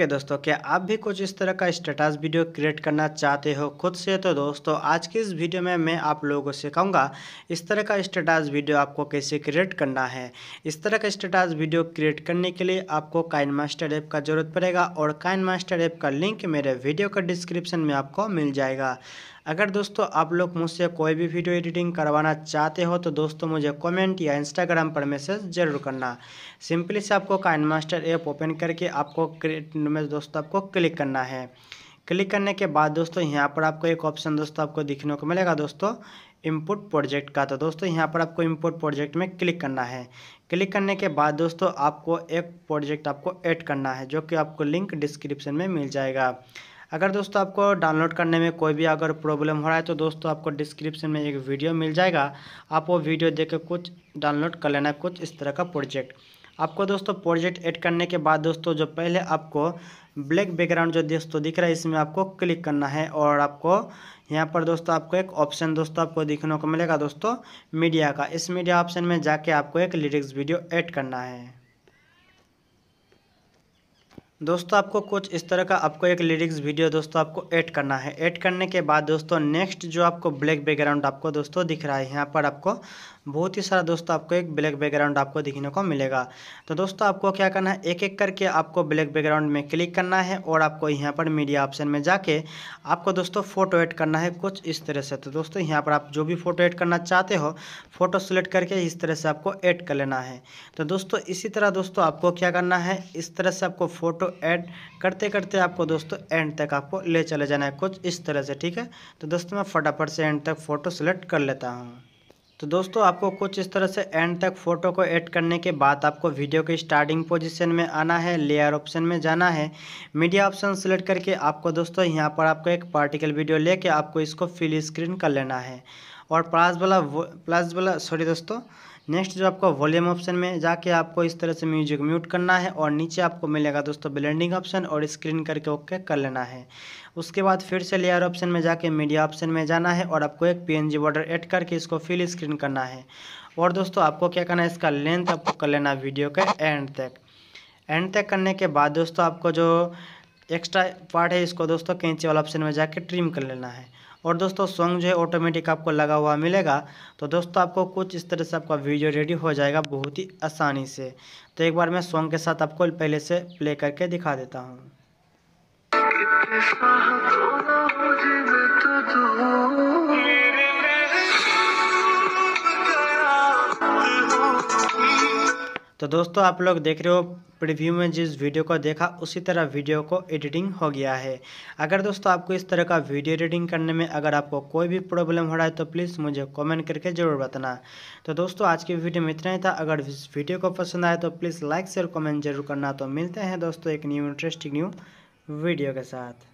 Okay दोस्तों, क्या आप भी कुछ इस तरह का स्टेटस वीडियो क्रिएट करना चाहते हो खुद से? तो दोस्तों, आज की इस वीडियो में मैं आप लोगों को सिखाऊँगा इस तरह का स्टेटस वीडियो आपको कैसे क्रिएट करना है। इस तरह का स्टेटस वीडियो क्रिएट करने के लिए आपको काइन मास्टर ऐप का ज़रूरत पड़ेगा और काइन मास्टर ऐप का लिंक मेरे वीडियो का डिस्क्रिप्शन में आपको मिल जाएगा। अगर दोस्तों आप लोग मुझसे कोई भी वीडियो एडिटिंग करवाना चाहते हो तो दोस्तों मुझे कमेंट या इंस्टाग्राम पर मैसेज ज़रूर करना। सिंपली से आपको काइन मास्टर ऐप ओपन करके आपको में दोस्तों आपको क्लिक करना है। क्लिक करने के बाद दोस्तों यहाँ पर आपको एक ऑप्शन दोस्तों आपको दिखने को मिलेगा दोस्तों इम्पोर्ट प्रोजेक्ट का। तो दोस्तों यहाँ पर आपको इम्पोर्ट प्रोजेक्ट में क्लिक करना है। क्लिक करने के बाद दोस्तों आपको एक प्रोजेक्ट आपको ऐड करना है, जो कि आपको लिंक डिस्क्रिप्शन में मिल जाएगा। अगर दोस्तों आपको डाउनलोड करने में कोई भी अगर प्रॉब्लम हो रहा है तो दोस्तों आपको डिस्क्रिप्शन में एक वीडियो मिल जाएगा। आप वो वीडियो देख कुछ डाउनलोड कर लेना, कुछ इस तरह का प्रोजेक्ट आपको दोस्तों प्रोजेक्ट ऐड करने के बाद दोस्तों जो पहले आपको ब्लैक बैकग्राउंड जो दोस्तों दिख रहा है, इसमें आपको क्लिक करना है और आपको यहाँ पर दोस्तों आपको एक ऑप्शन दोस्तों आपको दिखने को मिलेगा दोस्तों मीडिया का। इस मीडिया ऑप्शन में जाके आपको एक लिरिक्स वीडियो ऐड करना है। दोस्तों, आपको कुछ इस तरह का आपको एक लिरिक्स वीडियो दोस्तों आपको ऐड करना है। ऐड करने के बाद दोस्तों नेक्स्ट जो आपको ब्लैक बैकग्राउंड आपको दोस्तों दिख रहा है, यहाँ पर आपको बहुत ही सारा दोस्तों आपको एक ब्लैक बैकग्राउंड आपको दिखने को मिलेगा। तो दोस्तों, आपको क्या करना है? एक एक करके आपको ब्लैक बैकग्राउंड में क्लिक करना है और आपको यहाँ पर मीडिया ऑप्शन में जाके आपको दोस्तों फ़ोटो ऐड करना है कुछ इस तरह से। तो दोस्तों, यहाँ पर आप जो भी फ़ोटो ऐड करना चाहते हो फ़ोटो सेलेक्ट करके इस तरह से आपको ऐड कर लेना है। तो दोस्तों, इसी तरह दोस्तों आपको क्या करना है? इस तरह से आपको फ़ोटो ऐड करते करते आपको दोस्तों एंड तक आपको ले चले जाना है कुछ इस तरह से, ठीक है? तो दोस्तों मैं फटाफट से एंड तक फ़ोटो सेलेक्ट कर लेता हूँ। तो दोस्तों आपको कुछ इस तरह से एंड तक फ़ोटो को ऐड करने के बाद आपको वीडियो के स्टार्टिंग पोजीशन में आना है लेयर ऑप्शन में जाना है। मीडिया ऑप्शन सेलेक्ट करके आपको दोस्तों यहाँ पर आपको एक पार्टिकल वीडियो लेके आपको इसको फिल स्क्रीन कर लेना है। और प्लस वाला प्लस वाला सॉरी दोस्तों नेक्स्ट जो आपको वॉल्यूम ऑप्शन में जाके आपको इस तरह से म्यूज़िक म्यूट करना है और नीचे आपको मिलेगा दोस्तों ब्लेंडिंग ऑप्शन और स्क्रीन करके ओके कर लेना है। उसके बाद फिर से लेयर ऑप्शन में जाके मीडिया ऑप्शन में जाना है और आपको एक पी बॉर्डर ऐड करके इसको फिल स्क्रीन करना है। और दोस्तों आपको क्या करना है, इसका लेंथ आपको कर लेना वीडियो के एंड तक। एंड तक करने के बाद दोस्तों आपको जो एक्स्ट्रा पार्ट है, इसको दोस्तों कैंची वाला ऑप्शन में जाके ट्रिम कर लेना है। और दोस्तों सॉन्ग जो है ऑटोमेटिक आपको लगा हुआ मिलेगा। तो दोस्तों, आपको कुछ इस तरह से आपका वीडियो रेडी हो जाएगा बहुत ही आसानी से। तो एक बार मैं सॉन्ग के साथ आपको पहले से प्ले करके दिखा देता हूँ। तो दोस्तों, आप लोग देख रहे हो प्रीव्यू में जिस वीडियो को देखा, उसी तरह वीडियो को एडिटिंग हो गया है। अगर दोस्तों, आपको इस तरह का वीडियो एडिटिंग करने में अगर आपको कोई भी प्रॉब्लम हो रहा है तो प्लीज़ मुझे कमेंट करके ज़रूर बताना। तो दोस्तों, आज की वीडियो में इतना ही था। अगर इस वीडियो को पसंद आए तो प्लीज़ लाइक शेयर कमेंट ज़रूर करना। तो मिलते हैं दोस्तों, एक न्यू इंटरेस्टिंग न्यू वीडियो के साथ।